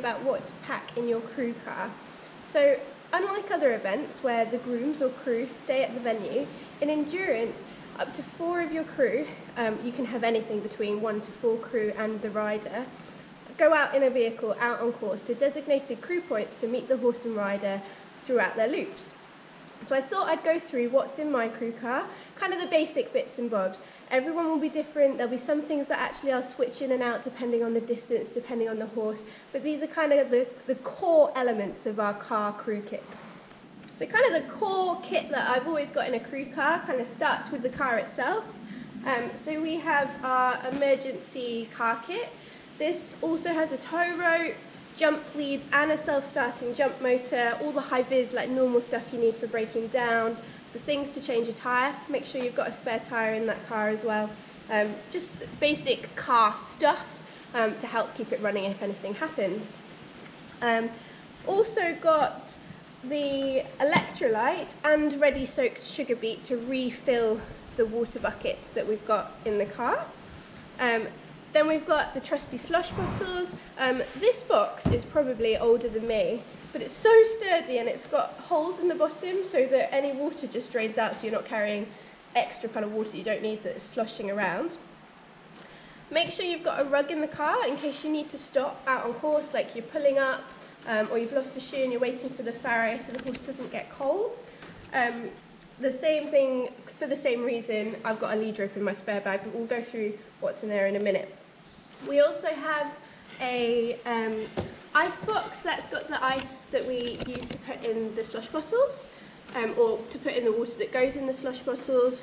about what to pack in your crew car. So, unlike other events where the grooms or crew stay at the venue, in endurance, up to four of your crew, um, you can have anything between one to four crew and the rider, go out in a vehicle out on course to designated crew points to meet the horse and rider throughout their loops. So I thought I'd go through what's in my crew car, kind of the basic bits and bobs. Everyone will be different. There'll be some things that actually I'll switch in and out depending on the distance, depending on the horse. But these are kind of the, the core elements of our car crew kit. So kind of the core kit that I've always got in a crew car kind of starts with the car itself. Um, so we have our emergency car kit. This also has a tow rope, jump leads and a self-starting jump motor, all the high-vis like normal stuff you need for breaking down, the things to change a tyre, make sure you've got a spare tyre in that car as well, um, just basic car stuff um, to help keep it running if anything happens. Um, also got the electrolyte and ready soaked sugar beet to refill the water buckets that we've got in the car. Um, then we've got the trusty slush bottles. Um, this box is probably older than me, but it's so sturdy and it's got holes in the bottom so that any water just drains out so you're not carrying extra kind of water you don't need that's sloshing around. Make sure you've got a rug in the car in case you need to stop out on course, like you're pulling up um, or you've lost a shoe and you're waiting for the farrier so the horse doesn't get cold. Um, the same thing, for the same reason, I've got a lead rope in my spare bag, but we'll go through what's in there in a minute. We also have a um, ice box that's got the ice that we use to put in the slush bottles um, or to put in the water that goes in the slush bottles.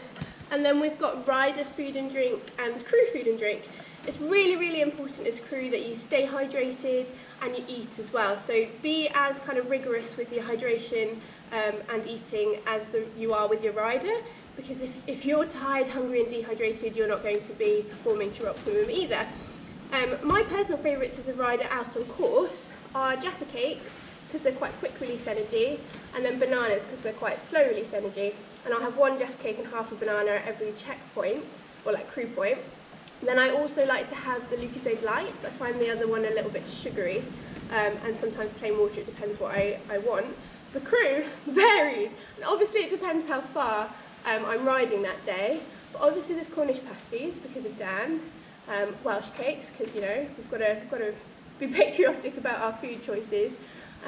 And then we've got rider food and drink and crew food and drink. It's really really important as crew that you stay hydrated and you eat as well. So be as kind of rigorous with your hydration um, and eating as the, you are with your rider because if, if you're tired, hungry and dehydrated you're not going to be performing to your optimum either. Um, my personal favourites as a rider out on course are Jaffa cakes because they're quite quick release energy and then bananas because they're quite slow release energy and I'll have one Jaffa cake and half a banana at every checkpoint or like crew point. Then I also like to have the Lucozade Light. I find the other one a little bit sugary um, and sometimes plain water, it depends what I, I want. The crew varies and obviously it depends how far um, I'm riding that day but obviously there's Cornish pasties because of Dan um, Welsh cakes because you know we've got to got to be patriotic about our food choices.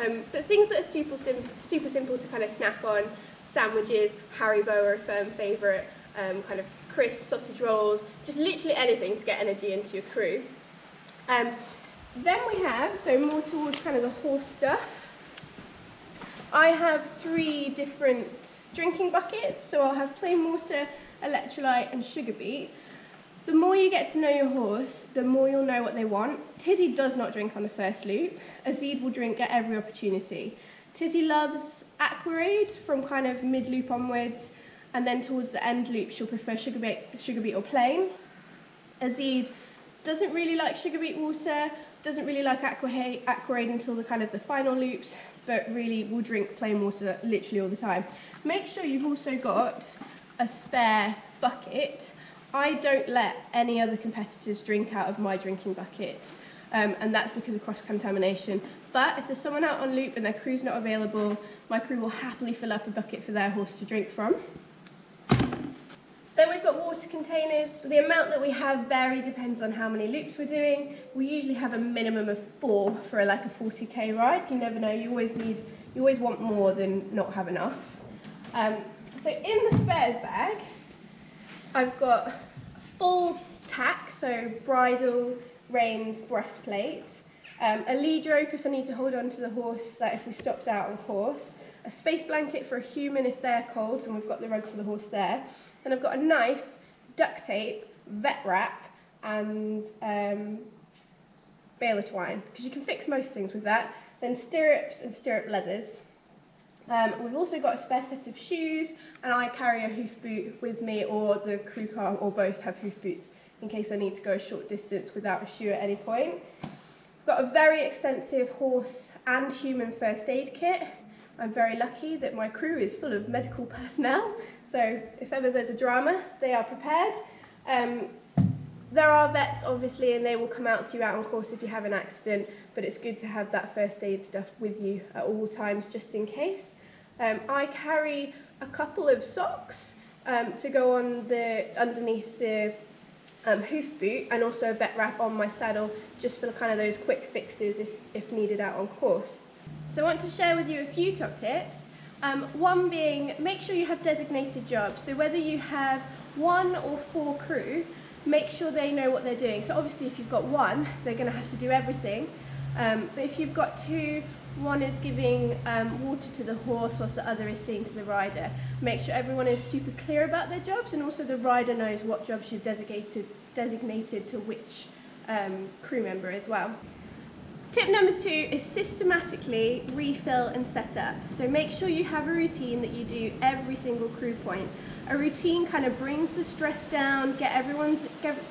Um, but things that are super sim super simple to kind of snack on, sandwiches, Haribo are a firm favourite, um, kind of crisps, sausage rolls, just literally anything to get energy into your crew. Um, then we have, so more towards kind of the horse stuff, I have three different drinking buckets, so I'll have plain water, electrolyte and sugar beet. The more you get to know your horse, the more you'll know what they want. Tizzy does not drink on the first loop. Azid will drink at every opportunity. Tizzy loves Aquaraid from kind of mid-loop onwards, and then towards the end loop, she'll prefer sugar beet, sugar beet or plain. Azid doesn't really like sugar beet water, doesn't really like Aquaraid until the kind of the final loops, but really will drink plain water literally all the time. Make sure you've also got a spare bucket I don't let any other competitors drink out of my drinking buckets, um, and that's because of cross-contamination. But if there's someone out on loop and their crew's not available, my crew will happily fill up a bucket for their horse to drink from. Water containers. The amount that we have vary depends on how many loops we're doing. We usually have a minimum of four for a, like a 40k ride. You never know, you always need, you always want more than not have enough. Um, so in the spares bag, I've got full tack, so bridle, reins, breastplate, um, a lead rope if I need to hold on to the horse, that if we stopped out on course, a space blanket for a human if they're cold, and we've got the rug for the horse there. Then I've got a knife, duct tape, vet wrap, and um, baler twine, because you can fix most things with that. Then stirrups and stirrup leathers. Um, we've also got a spare set of shoes, and I carry a hoof boot with me, or the crew car, or both have hoof boots in case I need to go a short distance without a shoe at any point. We've got a very extensive horse and human first aid kit. I'm very lucky that my crew is full of medical personnel, so if ever there's a drama, they are prepared. Um, there are vets, obviously, and they will come out to you out on course if you have an accident, but it's good to have that first aid stuff with you at all times just in case. Um, I carry a couple of socks um, to go on the underneath the um, hoof boot and also a vet wrap on my saddle just for kind of those quick fixes if, if needed out on course. So I want to share with you a few top tips. Um, one being make sure you have designated jobs. So whether you have one or four crew, make sure they know what they're doing. So obviously if you've got one, they're going to have to do everything. Um, but if you've got two, one is giving um, water to the horse whilst the other is seeing to the rider. Make sure everyone is super clear about their jobs and also the rider knows what jobs you've designated, designated to which um, crew member as well. Tip number two is systematically refill and set up. So make sure you have a routine that you do every single crew point. A routine kind of brings the stress down, get everyone's,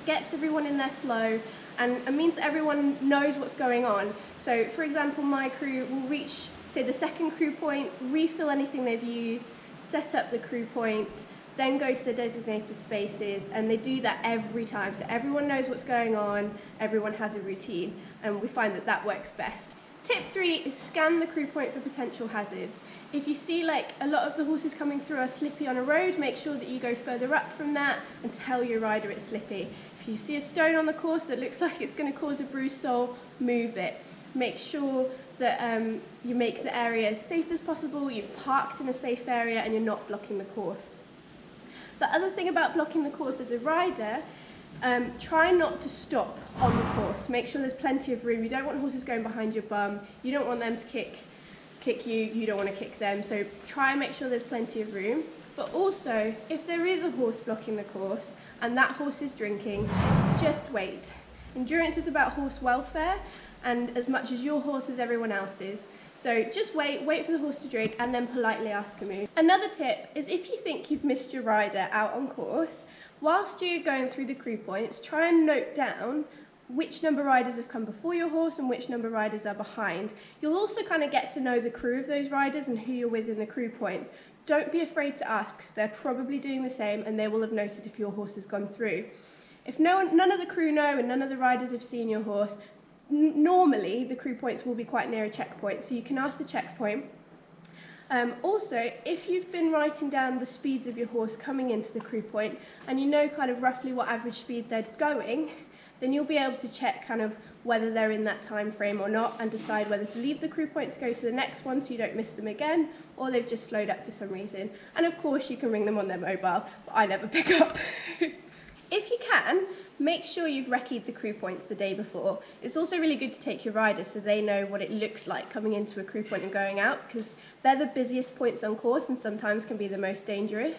gets everyone in their flow, and it means that everyone knows what's going on. So for example, my crew will reach, say the second crew point, refill anything they've used, set up the crew point, then go to the designated spaces and they do that every time. So everyone knows what's going on, everyone has a routine and we find that that works best. Tip three is scan the crew point for potential hazards. If you see like a lot of the horses coming through are slippy on a road, make sure that you go further up from that and tell your rider it's slippy. If you see a stone on the course that looks like it's going to cause a bruised sole, move it. Make sure that um, you make the area as safe as possible, you've parked in a safe area and you're not blocking the course. The other thing about blocking the course as a rider, um, try not to stop on the course. Make sure there's plenty of room. You don't want horses going behind your bum. You don't want them to kick, kick you. You don't want to kick them. So try and make sure there's plenty of room. But also, if there is a horse blocking the course and that horse is drinking, just wait. Endurance is about horse welfare and as much as your horse is everyone else's. So just wait, wait for the horse to drink and then politely ask to move. Another tip is if you think you've missed your rider out on course, whilst you're going through the crew points, try and note down which number riders have come before your horse and which number riders are behind. You'll also kind of get to know the crew of those riders and who you're with in the crew points. Don't be afraid to ask because they're probably doing the same and they will have noted if your horse has gone through. If no one, none of the crew know and none of the riders have seen your horse, normally the crew points will be quite near a checkpoint, so you can ask the checkpoint. Um, also, if you've been writing down the speeds of your horse coming into the crew point and you know kind of roughly what average speed they're going, then you'll be able to check kind of whether they're in that time frame or not and decide whether to leave the crew point to go to the next one so you don't miss them again or they've just slowed up for some reason. And of course you can ring them on their mobile, but I never pick up. if you can, Make sure you've recceed the crew points the day before. It's also really good to take your riders so they know what it looks like coming into a crew point and going out because they're the busiest points on course and sometimes can be the most dangerous.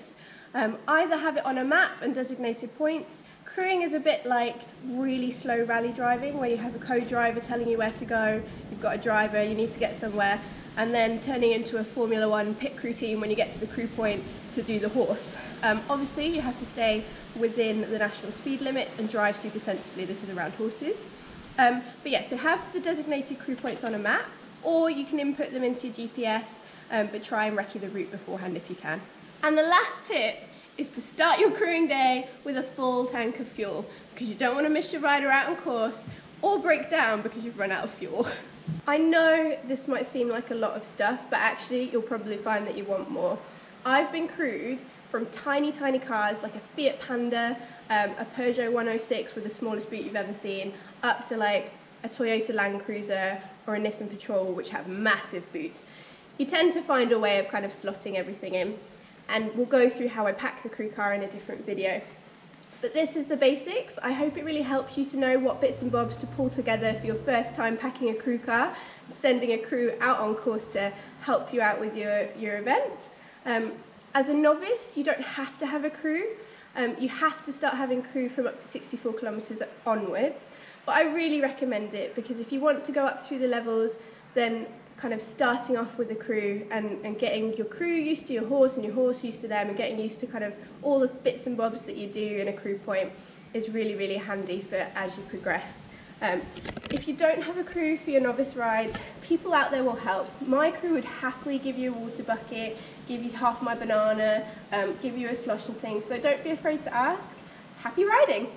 Um, either have it on a map and designated points. Crewing is a bit like really slow rally driving where you have a co-driver telling you where to go, you've got a driver, you need to get somewhere, and then turning into a Formula One pit crew team when you get to the crew point to do the horse. Um, obviously, you have to stay within the national speed limit and drive super sensibly. This is around horses. Um, but yeah, so have the designated crew points on a map, or you can input them into your GPS, um, but try and recce the route beforehand if you can. And the last tip is to start your crewing day with a full tank of fuel, because you don't want to miss your rider out on course, or break down because you've run out of fuel. I know this might seem like a lot of stuff, but actually you'll probably find that you want more. I've been crewed from tiny, tiny cars like a Fiat Panda, um, a Peugeot 106 with the smallest boot you've ever seen, up to like a Toyota Land Cruiser or a Nissan Patrol, which have massive boots. You tend to find a way of kind of slotting everything in, and we'll go through how I pack the crew car in a different video. But this is the basics. I hope it really helps you to know what bits and bobs to pull together for your first time packing a crew car, sending a crew out on course to help you out with your, your event. Um, as a novice, you don't have to have a crew. Um, you have to start having crew from up to 64 kilometres onwards. But I really recommend it because if you want to go up through the levels, then kind of starting off with a crew and, and getting your crew used to your horse and your horse used to them and getting used to kind of all the bits and bobs that you do in a crew point is really, really handy for as you progress. Um, if you don't have a crew for your novice rides, people out there will help. My crew would happily give you a water bucket, give you half my banana, um, give you a slush and things, so don't be afraid to ask. Happy riding!